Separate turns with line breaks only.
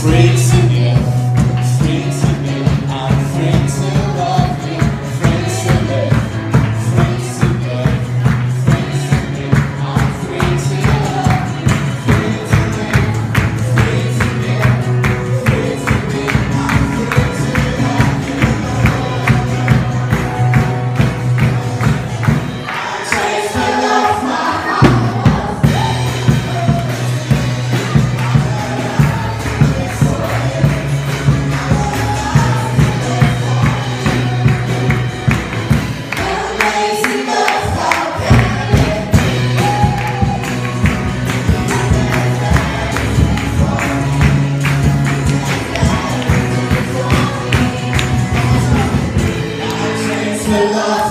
freaks. to love.